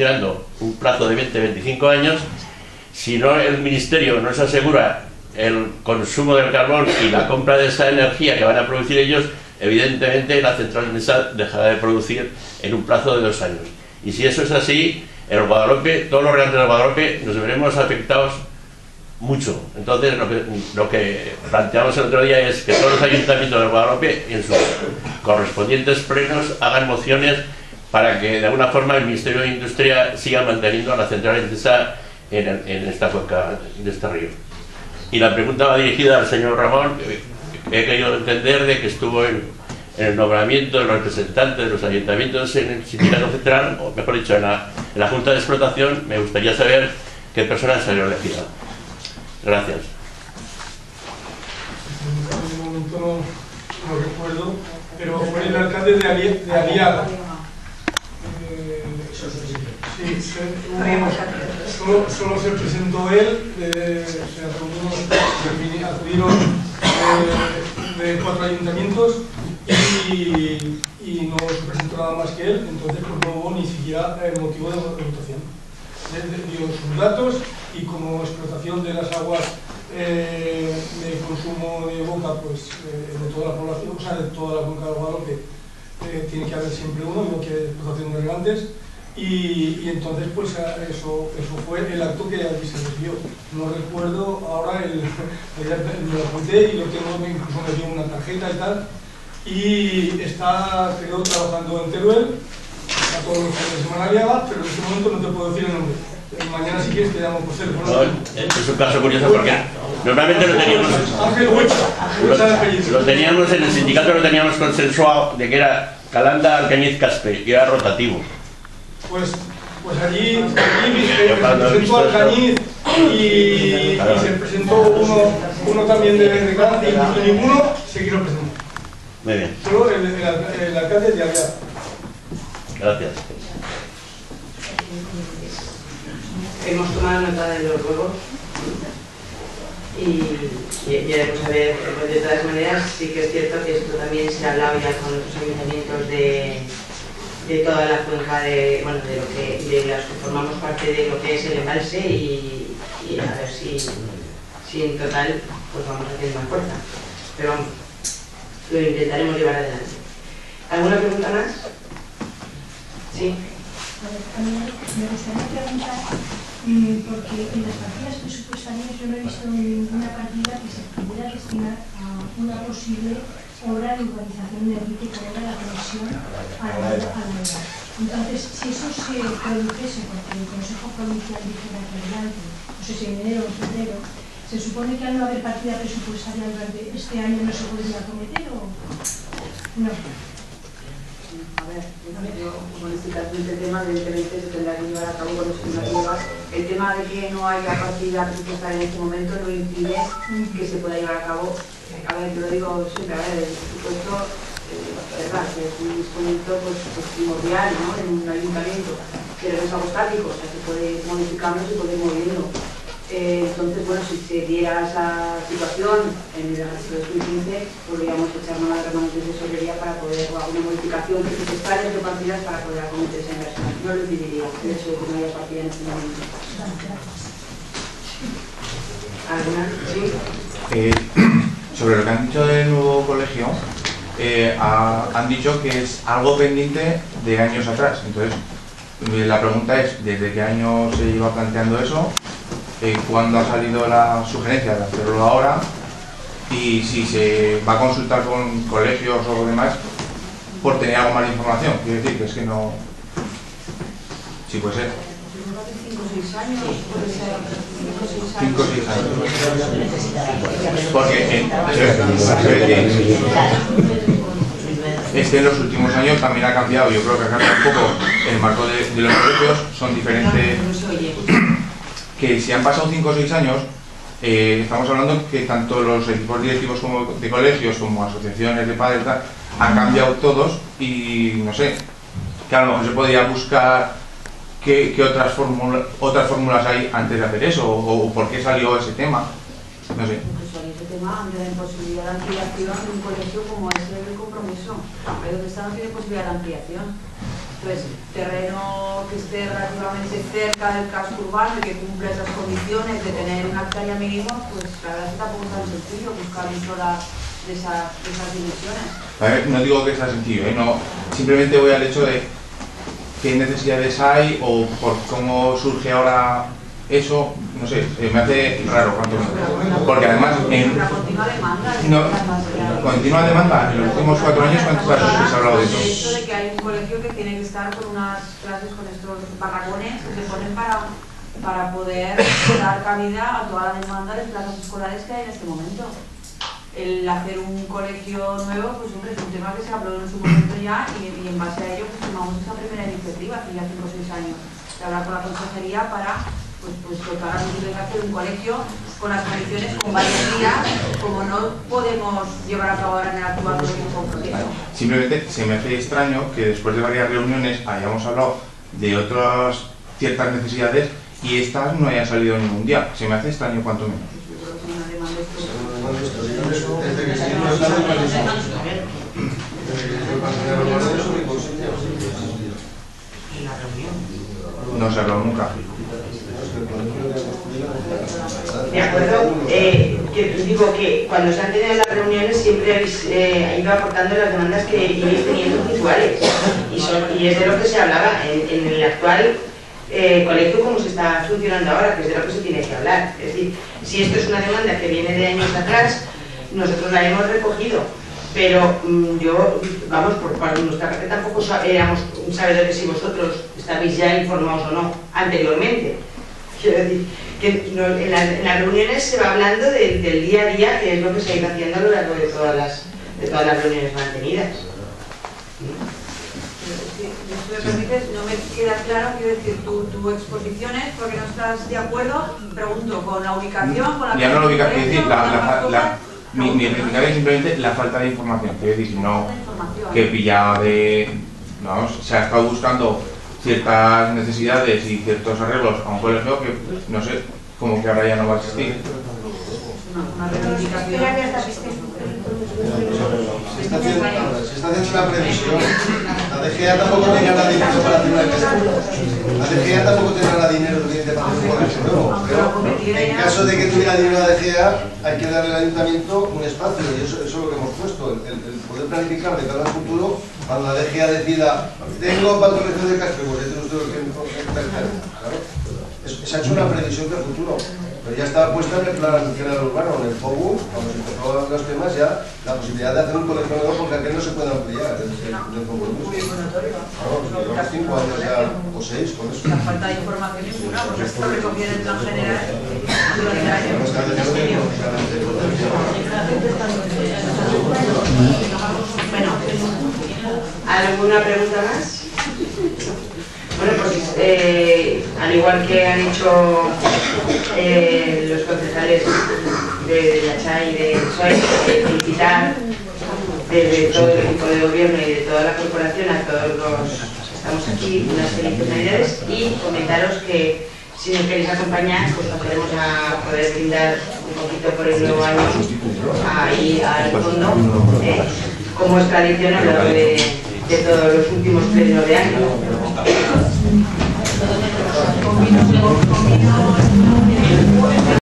funcionando un plazo de 20-25 años, si no el Ministerio no se asegura el consumo del carbón y la compra de esa energía que van a producir ellos, evidentemente la central mesa dejará de producir en un plazo de dos años. Y si eso es así, el Guadalupe, todos los regantes del Guadalupe nos veremos afectados mucho. Entonces, lo que, lo que planteamos el otro día es que todos los ayuntamientos del Guadalupe, en sus correspondientes plenos, hagan mociones para que de alguna forma el Ministerio de Industria siga manteniendo la central en, esta cuenca de este río. Y la pregunta va dirigida al señor Ramón, he querido entender de que estuvo en, el nombramiento de los representantes de los ayuntamientos en el sindicato central, o mejor dicho, en la, Junta de Explotación, me gustaría saber qué persona salió elegida. Gracias. No, recuerdo, pero fue el alcalde de, Ali, de Aliaga. Sí, se, solo, solo, se presentó él, eh, se acudieron eh, de cuatro ayuntamientos y, y, no se presentó nada más que él, entonces pues no hubo ni siquiera el motivo de votación. Él dio sus datos y como explotación de las aguas eh, de consumo de boca pues, eh, de toda la población, o sea, de toda la cuenca del Guadalupe, eh, tiene que haber siempre uno, igual que explotación de regantes, y, y, entonces pues eso, eso fue el acto que allí se recibió. No recuerdo ahora, el, me lo apunté y lo tengo, incluso me dio una tarjeta y tal, y está creo trabajando en Teruel, a todos los fines de semana pero en este momento no te puedo decir el nombre. Mañana si quieres te llamo por teléfono. No, es un caso curioso porque normalmente lo teníamos. Lo, lo teníamos en el sindicato, lo teníamos consensuado de que era Calanda Alcañiz Caspe, y era rotativo. Pues, pues allí, allí se presentó Alcañiz y, y, se presentó uno, uno también de, de y, ninguno se quiso presentar. Muy bien. Solo el, el, el, alcalde de allá. Gracias. Hemos tomado nota de los huevos y queremos saber, pues de todas maneras, sí que es cierto que esto también se ha hablado ya con otros ayuntamientos de, de toda la cuenca de, bueno, de, lo que, de las que formamos parte de lo que es el embalse y, a ver si, si en total pues vamos a hacer más fuerza. Pero vamos, lo intentaremos llevar adelante. ¿Alguna pregunta más? Sí. Me gustaría preguntar, mm, porque en las partidas presupuestarias yo no he visto ninguna partida que se pudiera destinar a una posible obra de energética de la conexión a la edad. Entonces, si eso se produjese, porque el Consejo Provincial dijera que adelante, no sé si en enero o en febrero, ¿se supone que al no haber partida presupuestaria durante este año no se podría acometer o no? A ver, yo, este tema, evidentemente se tendrá que llevar a cabo con los normativas. El tema de que no haya partida presupuestaria en este momento no impide que se pueda llevar a cabo. A ver, yo lo digo siempre, a ver, el presupuesto, eh, es un instrumento pues, pues, primordial ¿no? en un ayuntamiento, pero es algo estático, o sea, se puede ir modificando, se puede ir moviendo. Eh, entonces, bueno, si se diera esa situación en el ejercicio 2015, podríamos echar mano de de tesorería para poder, o alguna modificación presupuestaria de partidas para poder acometer esa inversión. No lo impediría el hecho de que no haya partida en este momento. ¿Alguna? Eh, sobre lo que han dicho del nuevo colegio, eh, ha, han dicho que es algo pendiente de años atrás. Entonces, la pregunta es, ¿desde qué año se lleva planteando eso? Eh, cuándo ha salido la sugerencia de hacerlo ahora y si se va a consultar con colegios o demás por tener algo más de información. Quiero decir que es que no... Sí puede ser. 5 o 6 años. Porque es que en los últimos años también ha cambiado, yo creo que ha cambiado un poco el marco de los colegios, son diferentes que si han pasado 5 o 6 años, eh, estamos hablando que tanto los equipos directivos como de colegios como asociaciones de padres han cambiado todos y no sé, que a lo mejor se podría buscar qué, qué otras, fórmula, otras fórmulas hay antes de hacer eso o, o, por qué salió ese tema. No sé. Pues ese tema ante la imposibilidad de ampliación de un colegio como ese del compromiso. Pero que está no tiene posibilidad de ampliación. Entonces, terreno que esté relativamente cerca del casco urbano y que cumpla esas condiciones de tener una hectárea mínima, pues la verdad es que tampoco es tan sencillo buscar un solar de, esa- de esas dimensiones. A ver, no digo que sea sencillo, ¿eh? no, simplemente voy al hecho de qué necesidades hay o por cómo surge ahora eso, no sé, eh, me hace raro menos. Porque además, en La continua demanda de No, continua demanda, en los últimos cuatro años, ¿cuántos casos se ha hablado de eso? Que tiene que estar con unas clases con estos barracones que se ponen para, para poder dar cabida a toda la demanda de plazas escolares que hay en este momento. El hacer un colegio nuevo, pues es un tema que se habló en su momento ya y, y en base a ello pues tomamos esa primera iniciativa hace ya 5 o 6 años de hablar con la consejería para pues, pues los de un colegio con las condiciones, con varias días, como no podemos llevar a cabo ahora en el actual proyecto. Simplemente se me hace extraño que después de varias reuniones hayamos hablado de otras ciertas necesidades y estas no hayan salido ningún día. Se me hace extraño cuanto menos. En. No se ha hablado nunca. De acuerdo, eh, digo que cuando se han tenido las reuniones siempre habéis eh, ido aportando las demandas que ibais teniendo puntuales y, es de lo que se hablaba en, el actual eh, colegio como se está funcionando ahora, que es de lo que se tiene que hablar. Es decir, si esto es una demanda que viene de años atrás, nosotros la hemos recogido, pero mm, yo, vamos, por, por nuestra parte tampoco éramos sabedores si vosotros estabais ya informados o no anteriormente. Quiero decir, que no- en, las, en las reuniones se va hablando de- del día a día, que es lo que se ha ido haciendo a lo largo de todas las, de todas las reuniones mantenidas. Si me permites, no me queda claro, quiero decir, tu, tu exposición es porque no estás de acuerdo, pregunto, con la ubicación, con la Ya no lo ubica, quiero decir, la, la, la- mi, mi es simplemente la falta de información. Quiero decir, no La que pillaba de. Vamos, se ha estado buscando ciertas necesidades y ciertos arreglos a un colegio que, no sé, como que ahora ya no va a existir. Se está haciendo, una previsión. La DGA tampoco tenía la dinero para hacer una. La DGA tampoco tenía dinero suficiente para hacer un colegio. Pero en caso de que tuviera dinero la DGA, hay que darle al ayuntamiento un espacio y eso, es lo que hemos puesto. El poder planificar de cara al futuro, cuando la DGA decida, tengo para el colegio de Castro, pues ya usted que claro. Es- Se ha hecho una previsión del futuro. Pero ya estaba puesta en el plan general urbano, en el FOBU, cuando se empezó los temas, ya la posibilidad de hacer un colegio nuevo porque aquel no se puede ampliar del, del FOBU. Llevamos cinco años ya, o seis, con eso. La falta de información es una, porque esto recogía en el plan general que hacer eso mismo, o sea, Bueno, ¿alguna pregunta más? Bueno, pues eh, al igual que han hecho eh, los concejales de Yachay y de PSOE, eh, felicitar desde todo el equipo de gobierno y de toda la corporación a todos los que estamos aquí unas felices navidades y comentaros que si nos queréis acompañar, pues pasaremos a poder brindar un poquito por el nuevo año ahí al fondo, eh, como es tradición a lo de, de todos los últimos plenos de año.